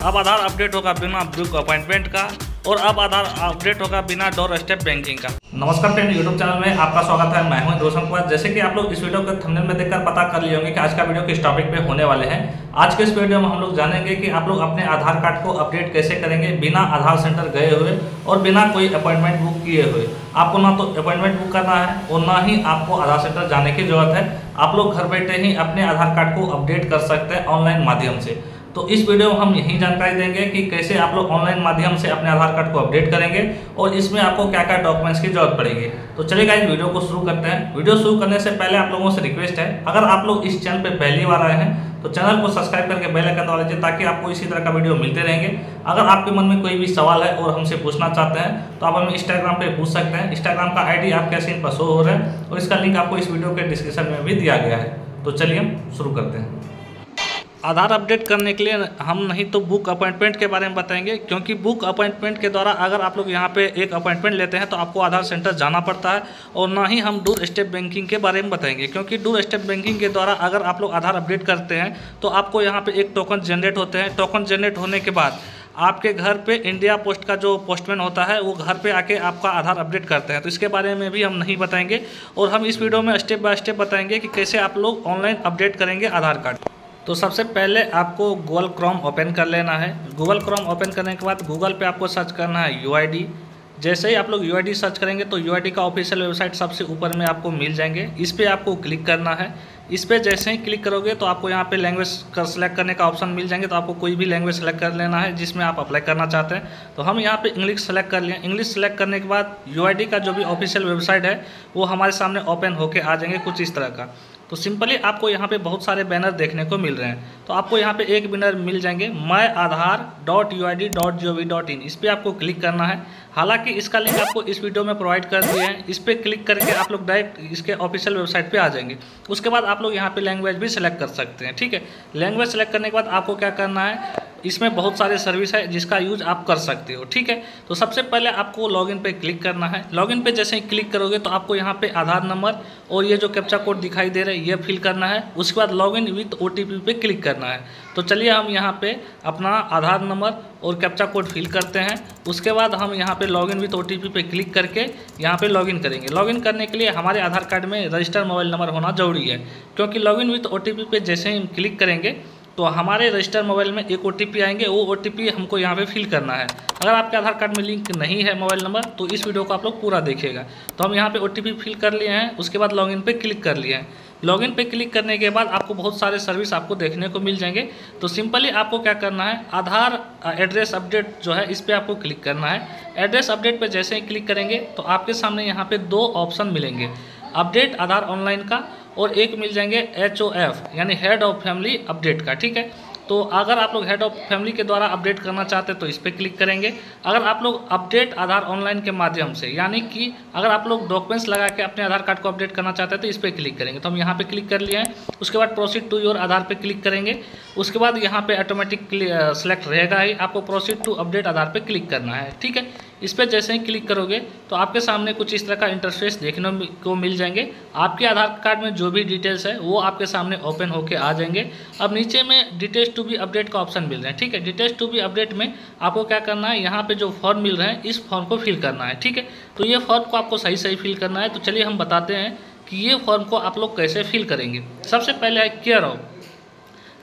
अब आधार अपडेट होगा बिना बुक अपॉइंटमेंट का और अब आधार अपडेट होगा बिना डोर स्टेप बैंकिंग का। नमस्कार फ्रेंड यूट्यूब चैनल में आपका स्वागत है। मैं हूँ रोशन कुमार जैसे कि आप लोग इस वीडियो के थंबनेल में देखकर पता कर लिए होंगे कि आज का वीडियो किस टॉपिक पे होने वाले हैं। आज के इस वीडियो में हम लोग जानेंगे कि आप लोग अपने आधार कार्ड को अपडेट कैसे करेंगे बिना आधार सेंटर गए हुए और बिना कोई अपॉइंटमेंट बुक किए हुए। आपको ना तो अपॉइंटमेंट बुक करना है और ना ही आपको आधार सेंटर जाने की ज़रूरत है। आप लोग घर बैठे ही अपने आधार कार्ड को अपडेट कर सकते हैं ऑनलाइन माध्यम से। तो इस वीडियो में हम यही जानकारी देंगे कि कैसे आप लोग ऑनलाइन माध्यम से अपने आधार कार्ड को अपडेट करेंगे और इसमें आपको क्या क्या डॉक्यूमेंट्स की ज़रूरत पड़ेगी। तो चलिए गाइस वीडियो को शुरू करते हैं। वीडियो शुरू करने से पहले आप लोगों से रिक्वेस्ट है, अगर आप लोग इस चैनल पर पहली बार आए हैं तो चैनल को सब्सक्राइब करके बेल आइकन दबा लीजिए ताकि आपको इसी तरह का वीडियो मिलते रहेंगे। अगर आपके मन में कोई भी सवाल है और हमसे पूछना चाहते हैं तो आप हमें इंस्टाग्राम पे पूछ सकते हैं। इंस्टाग्राम का आईडी आपके स्क्रीन पर शो हो रहा है और इसका लिंक आपको इस वीडियो के डिस्क्रिप्शन में भी दिया गया है। तो चलिए हम शुरू करते हैं। आधार अपडेट करने के लिए हम नहीं तो बुक अपॉइंटमेंट के बारे में बताएँगे, क्योंकि बुक अपॉइंटमेंट के द्वारा अगर आप लोग यहाँ पे एक अपॉइंटमेंट लेते हैं तो आपको आधार सेंटर जाना पड़ता है और ना ही हम डूर स्टेप बैंकिंग के बारे में बताएँगे, क्योंकि डूर स्टेप बैंकिंग के द्वारा अगर आप लोग आधार अपडेट करते हैं तो आपको यहाँ पर एक टोकन जनरेट होते हैं। टोकन जनरेट होने के बाद आपके घर पे इंडिया पोस्ट का जो पोस्टमैन होता है, वो घर पे आके आपका आधार अपडेट करते हैं। तो इसके बारे में भी हम नहीं बताएँगे और हम इस वीडियो में स्टेप बाय स्टेप बताएँगे कि कैसे आप लोग ऑनलाइन अपडेट करेंगे आधार कार्ड। तो सबसे पहले आपको गूगल क्रोम ओपन कर लेना है। गूगल क्रोम ओपन करने के बाद गूगल पे आपको सर्च करना है यूआईडी जैसे ही आप लोग यूआईडी सर्च करेंगे तो यूआईडी का ऑफिशियल वेबसाइट सबसे ऊपर में आपको मिल जाएँगे। इस पर आपको क्लिक करना है। इस पर जैसे ही क्लिक करोगे तो आपको यहाँ पे लैंग्वेज का सिलेक्ट करने का ऑप्शन मिल जाएँगे। तो आपको कोई भी लैंग्वेज सेलेक्ट कर लेना है, जिसमें आप अप्लाई करना चाहते हैं। तो हम यहाँ पे इंग्लिश सेलेक्ट कर लिए। इंग्लिश सेलेक्ट करने के बाद यूआईडी का जो भी ऑफिशियल वेबसाइट है, वो हमारे सामने ओपन होकर आ जाएँगे कुछ इस तरह का। तो सिंपली आपको यहाँ पे बहुत सारे बैनर देखने को मिल रहे हैं। तो आपको यहाँ पे एक बैनर मिल जाएँगे my Aadhaar dot U I D dot G O V dot in. इस पर आपको क्लिक करना है। हालाँकि इसका लिंक आपको इस वीडियो में प्रोवाइड कर दिए हैं। इस पर क्लिक करके आप लोग डायरेक्ट इसके ऑफिशियल वेबसाइट पर आ जाएँगे। उसके बाद आप लोग यहाँ पे लैंग्वेज भी सिलेक्ट कर सकते हैं, ठीक है? लैंग्वेज सेलेक्ट करने के बाद आपको क्या करना है? इसमें बहुत सारे सर्विस है जिसका यूज़ आप कर सकते हो, ठीक है? तो सबसे पहले आपको लॉगिन पे क्लिक करना है। लॉगिन पे जैसे ही क्लिक करोगे तो आपको यहाँ पे आधार नंबर और ये जो कैप्चा कोड दिखाई दे रहा है, ये फिल करना है। उसके बाद लॉगिन विथ ओ टी पे क्लिक करना है। तो चलिए हम यहाँ पे अपना आधार नंबर और कैप्चा कोड फिल करते हैं। उसके बाद हम यहाँ पे लॉगिन विथ ओ पे क्लिक करके यहाँ पे लॉगिन करेंगे। लॉगिन करने के लिए हमारे आधार कार्ड में रजिस्टर्ड मोबाइल नंबर होना ज़रूरी है, क्योंकि लॉगिन विथ ओ पे जैसे ही हम क्लिक करेंगे तो हमारे रजिस्टर मोबाइल में एक ओटीपी आएँगे, वो ओटीपी हमको यहाँ पे फिल करना है। अगर आपके आधार कार्ड में लिंक नहीं है मोबाइल नंबर तो इस वीडियो को आप लोग पूरा देखिएगा। तो हम यहाँ पे ओ फिल कर लिए हैं, उसके बाद लॉगिन पे क्लिक कर लिए हैं। लॉगिन पे क्लिक करने के बाद आपको बहुत सारे सर्विस आपको देखने को मिल जाएँगे। तो सिंपली आपको क्या करना है, आधार एड्रेस अपडेट जो है, इस पर आपको क्लिक करना है। एड्रेस अपडेट पर जैसे ही क्लिक करेंगे तो आपके सामने यहाँ पर दो ऑप्शन मिलेंगे। अपडेट आधार ऑनलाइन का और एक मिल जाएँगे एच ओ एफ़ यानी हेड ऑफ़ फैमिली अपडेट का, ठीक है? तो अगर आप लोग हेड ऑफ़ फैमिली के द्वारा अपडेट करना चाहते हैं तो इस पर क्लिक करेंगे। अगर आप लोग अपडेट आधार ऑनलाइन के माध्यम से, यानी कि अगर आप लोग डॉक्यूमेंट्स लगा के अपने आधार कार्ड को अपडेट करना चाहते हैं तो इस पर क्लिक करेंगे। तो हम यहाँ पे क्लिक कर लिए हैं। उसके बाद प्रोसीड टू योर आधार पे क्लिक करेंगे। उसके बाद यहाँ पे ऑटोमेटिक सेलेक्ट रहेगा ही। आपको प्रोसीड टू अपडेट आधार पर क्लिक करना है, ठीक है? इस पर जैसे ही क्लिक करोगे तो आपके सामने कुछ इस तरह का इंटरफेस देखने को मिल जाएँगे। आपके आधार कार्ड में जो भी डिटेल्स है, वो आपके सामने ओपन होके आ जाएँगे। अब नीचे में डिटेल्स टू बी अपडेट का ऑप्शन मिल रहा है, ठीक है? डिटेल्स टू बी अपडेट में आपको क्या करना है, यहाँ पर जो फॉर्म मिल रहे हैं, इस फॉर्म को फिल करना है, ठीक है? तो ये फॉर्म को आपको सही सही फिल करना है। तो चलिए हम बताते हैं कि ये फॉर्म को आप लोग कैसे फिल करेंगे। सबसे पहले है केयर ऑफ़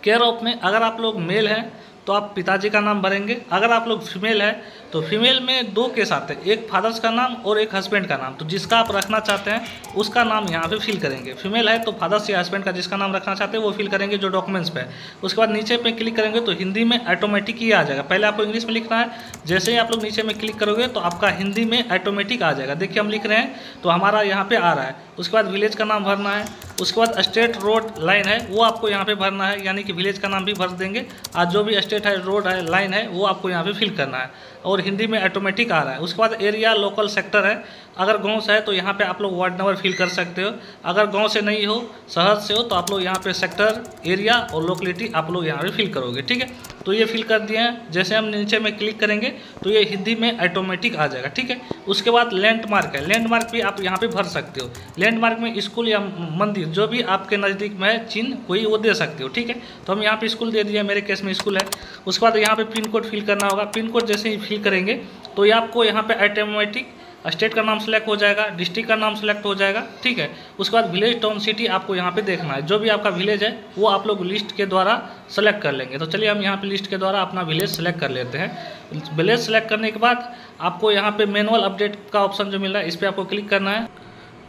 केयर ऑफ़ में अगर आप लोग मेल हैं तो आप पिताजी का नाम भरेंगे। अगर आप लोग फीमेल है तो फीमेल में दो केस आते हैं। एक फादर्स का नाम और एक हस्बैंड का नाम। तो जिसका आप रखना चाहते हैं, उसका नाम यहाँ पे फिल करेंगे। फीमेल है तो फादर्स या हस्बैंड का जिसका नाम रखना चाहते हैं, वो फिल करेंगे जो डॉक्यूमेंट्स पे उसके बाद नीचे पे क्लिक करेंगे तो हिंदी में ऑटोमेटिक ही आ जाएगा। पहले आपको इंग्लिश में लिखना है। जैसे ही आप लोग नीचे में क्लिक करोगे तो आपका हिंदी में ऑटोमेटिक आ जाएगा। देखिए हम लिख रहे हैं तो हमारा यहाँ पर आ रहा है। उसके बाद विलेज का नाम भरना है। उसके बाद स्टेट रोड लाइन है, वो आपको यहाँ पे भरना है। यानी कि विलेज का नाम भी भर देंगे। आज जो भी स्टेट है रोड है लाइन है, वो आपको यहाँ पे फिल करना है। और हिंदी में ऑटोमेटिक आ रहा है। उसके बाद एरिया लोकल सेक्टर है। अगर गाँव से है तो यहाँ पे आप लोग वार्ड नंबर फिल कर सकते हो। अगर गाँव से नहीं हो, शहर से हो तो आप लोग यहाँ पे सेक्टर एरिया और लोकेलिटी आप लोग यहाँ पे फिल करोगे, ठीक है? तो ये फिल कर दिए हैं। जैसे हम नीचे में क्लिक करेंगे तो ये हिंदी में ऑटोमेटिक आ जाएगा, ठीक है? उसके बाद लैंडमार्क है। लैंडमार्क भी आप यहाँ पे भर सकते हो। लैंडमार्क में स्कूल या मंदिर, जो भी आपके नज़दीक में है, चिन्ह कोई वो दे सकते हो, ठीक है? तो हम यहाँ पे स्कूल दे दिए मेरे केस में स्कूल है। उसके बाद यहाँ पे पिन कोड फिल करना होगा। पिन कोड जैसे ही फिल करेंगे तो ये आपको यहाँ पे ऑटोमेटिक स्टेट का नाम सेलेक्ट हो जाएगा डिस्ट्रिक्ट का नाम सेलेक्ट हो जाएगा, ठीक है? उसके बाद विलेज टाउन सिटी आपको यहाँ पे देखना है। जो भी आपका विलेज है, वो आप लोग लिस्ट के द्वारा सेलेक्ट कर लेंगे। तो चलिए हम यहाँ पे लिस्ट के द्वारा अपना विलेज सेलेक्ट कर लेते हैं। विलेज सेलेक्ट करने के बाद आपको यहाँ पे मैनुअल अपडेट का ऑप्शन जो मिल रहा है, इस पर आपको क्लिक करना है।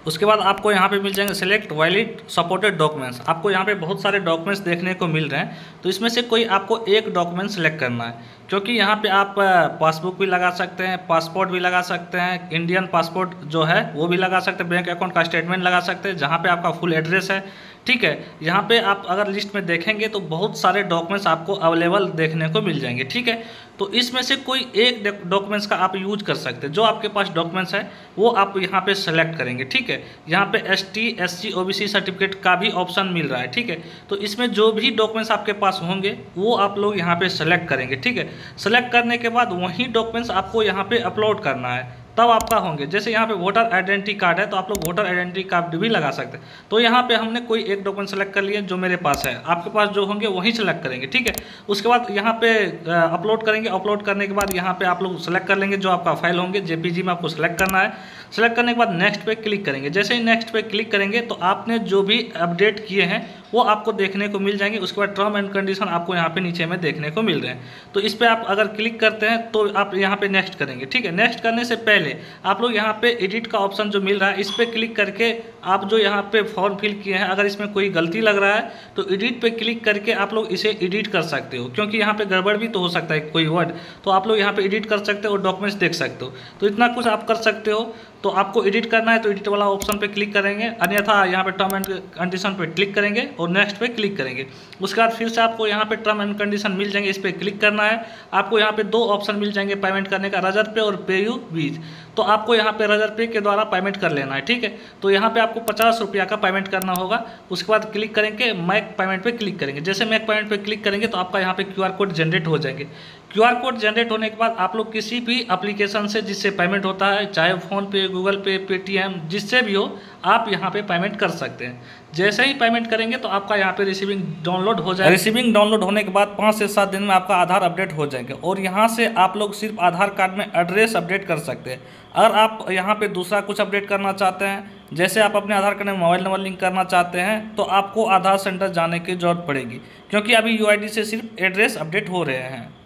उसके बाद आपको यहाँ पे मिल जाएँगे सेलेक्ट वैलिड सपोर्टेड डॉक्यूमेंट्स आपको यहाँ पे बहुत सारे डॉक्यूमेंट्स देखने को मिल रहे हैं। तो इसमें से कोई आपको एक डॉक्यूमेंट सेलेक्ट करना है। क्योंकि यहाँ पे आप पासबुक भी लगा सकते हैं पासपोर्ट भी लगा सकते हैं इंडियन पासपोर्ट जो है, वो भी लगा सकते हैं बैंक अकाउंट का स्टेटमेंट लगा सकते हैं, जहाँ पर आपका फुल एड्रेस है। ठीक है, यहाँ पे आप अगर लिस्ट में देखेंगे तो बहुत सारे डॉक्यूमेंट्स आपको अवेलेबल देखने को मिल जाएँगे, ठीक है? तो इसमें से कोई एक डॉक्यूमेंट्स का आप यूज़ कर सकते हैं। जो आपके पास डॉक्यूमेंट्स है, वो आप यहाँ पे सेलेक्ट करेंगे, ठीक है? यहाँ पे S T S C O B C certificate का भी ऑप्शन मिल रहा है, ठीक है? तो इसमें जो भी डॉक्यूमेंट्स आपके पास होंगे, वो आप लोग यहाँ पे सेलेक्ट करेंगे, ठीक है? सेलेक्ट करने के बाद वही डॉक्यूमेंट्स आपको यहाँ पे अपलोड करना है। तब आपका होंगे। जैसे यहाँ पे वोटर आइडेंटिटी कार्ड है तो आप लोग वोटर आइडेंटिटी कार्ड भी लगा सकते हैं। तो यहाँ पे हमने कोई एक डॉक्यूमेंट सेलेक्ट कर लिया जो मेरे पास है। आपके पास जो होंगे, वहीं सेलेक्ट करेंगे, ठीक है? उसके बाद यहाँ पे अपलोड करेंगे। अपलोड करने के बाद यहाँ पे आप लोग सेलेक्ट कर लेंगे जो आपका फ़ाइल होंगे। जेपीजी में आपको सेलेक्ट करना है। सेलेक्ट करने के बाद नेक्स्ट पे क्लिक करेंगे। जैसे ही नेक्स्ट पे क्लिक करेंगे तो आपने जो भी अपडेट किए हैं वो आपको देखने को मिल जाएँगे। उसके बाद टर्म एंड कंडीशन आपको यहाँ पे नीचे में देखने को मिल रहे हैं। तो इस पर आप अगर क्लिक करते हैं तो आप यहाँ पे नेक्स्ट करेंगे, ठीक है? नेक्स्ट करने से पहले आप लोग यहाँ पे एडिट का ऑप्शन जो मिल रहा है, इस पर क्लिक करके आप जो यहाँ पे फॉर्म फिल किए हैं, अगर इसमें कोई गलती लग रहा है तो एडिट पे क्लिक करके आप लोग इसे एडिट कर सकते हो। क्योंकि यहाँ पे गड़बड़ भी तो हो सकता है कोई वर्ड तो आप लोग यहाँ पे एडिट कर सकते हो और डॉक्यूमेंट्स देख सकते हो। तो इतना कुछ आप कर सकते हो। तो आपको एडिट करना है तो एडिट वाला ऑप्शन पे क्लिक करेंगे। अन्यथा यहाँ पे टर्म एंड कंडीशन पे क्लिक करेंगे और नेक्स्ट पे क्लिक करेंगे। उसके बाद फिर से आपको यहाँ पे टर्म एंड कंडीशन मिल जाएँगे, इस पर क्लिक करना है। आपको यहाँ पे दो ऑप्शन मिल जाएँगे पेमेंट करने का रजर पे और पे यू बीज तो आपको यहाँ पे रजर पे के द्वारा पेमेंट कर लेना है, ठीक है? तो यहाँ पे आपको पचास रुपया का पेमेंट करना होगा। उसके बाद क्लिक करेंगे मैक पेमेंट पे क्लिक करेंगे। जैसे मैक पेमेंट पे क्लिक करेंगे तो आपका यहाँ पे क्यूआर कोड जनरेट हो जाएँगे। क्यू आर कोड जनरेट होने के बाद आप लोग किसी भी एप्लीकेशन से जिससे पेमेंट होता है, चाहे फ़ोन पे गूगल पे पेटीएम जिससे भी हो, आप यहाँ पे पेमेंट कर सकते हैं। जैसे ही पेमेंट करेंगे तो आपका यहाँ पे रिसीविंग डाउनलोड हो जाएगा। रिसीविंग डाउनलोड होने के बाद पाँच से सात दिन में आपका आधार अपडेट हो जाएँगे और यहाँ से आप लोग सिर्फ़ आधार कार्ड में एड्रेस अपडेट कर सकते हैं। अगर आप यहाँ पर दूसरा कुछ अपडेट करना चाहते हैं, जैसे आप अपने आधार कार्ड में मोबाइल नंबर लिंक करना चाहते हैं तो आपको आधार सेंटर जाने की ज़रूरत पड़ेगी, क्योंकि अभी यूआईडी से सिर्फ़ एड्रेस अपडेट हो रहे हैं।